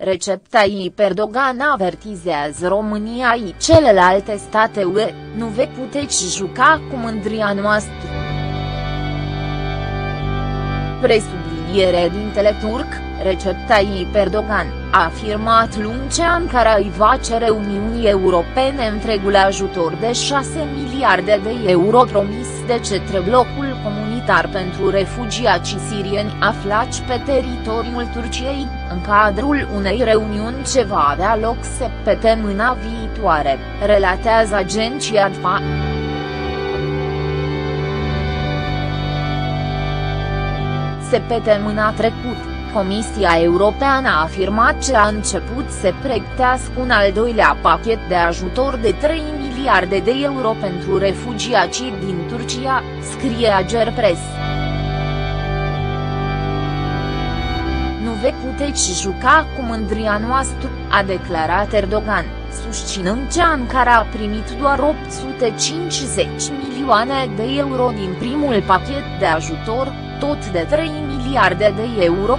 Recep Tayyip Erdogan avertizează România și celelalte state UE, nu vei puteți juca cu mândria noastră. Presubliniere dintele turc, Recep Tayyip Erdogan, a afirmat luni ce Ankara îi va cere Uniunii Europene întregul ajutor de 6 miliarde de euro promis de către blocul comunitar pentru refugiații sirieni aflați pe teritoriul Turciei, în cadrul unei reuniuni ce va avea loc săptămâna viitoare, relatează agenția DFA. Săptămâna trecută, Comisia Europeană a afirmat că a început să pregătească un al doilea pachet de ajutor de 3 miliarde de euro pentru refugiații din Turcia, scrie Agerpres. Nu vei puteți juca cu mândria noastră, a declarat Erdogan, susținând că Ankara a primit doar 850 milioane de euro din primul pachet de ajutor, tot de 3 miliarde de euro.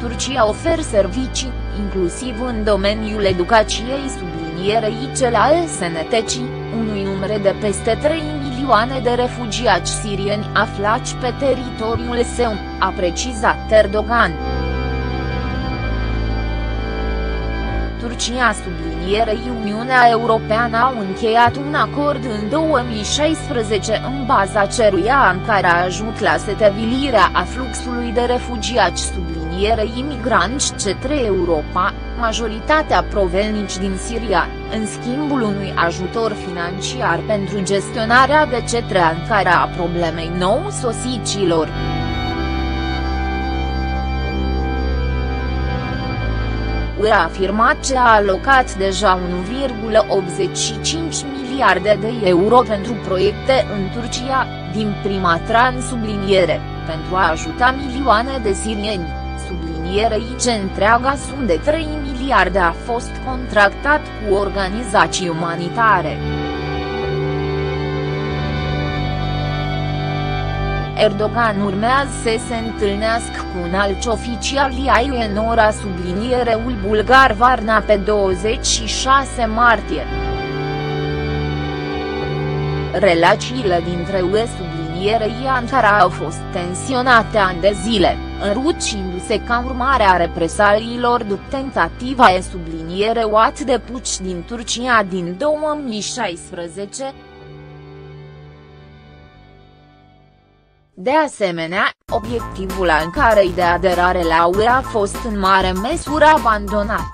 Turcia oferă servicii, inclusiv în domeniul educației sublinierei cel al sănătății, unui număr de peste 3 milioane de refugiați sirieni aflați pe teritoriul său, a precizat Erdogan. Turcia sublinierei Uniunea Europeană au încheiat un acord în 2016 în baza ceruia Ankara a ajuns la stabilirea a fluxului de refugiați sublinierei imigranți către Europa, majoritatea proveniți din Siria, în schimbul unui ajutor financiar pentru gestionarea de către Ankara a problemei nou sosicilor. UE a afirmat că a alocat deja 1,85 miliarde de euro pentru proiecte în Turcia, din prima tran subliniere, pentru a ajuta milioane de sirieni, sublinierei ce întreaga sum de 3 miliarde a fost contractat cu organizații umanitare. Erdogan urmează să se întâlnească cu un alt oficial ai în ora subliniereul bulgar Varna pe 26 martie. Relațiile dintre UE sublinierei Ankara au fost tensionate ani de zile, înrucindu-se ca urmare a represaliilor după tentativa e subliniere OAT de puci din Turcia din 2016, De asemenea, obiectivul Ankarei de aderare la UE a fost în mare măsură abandonat.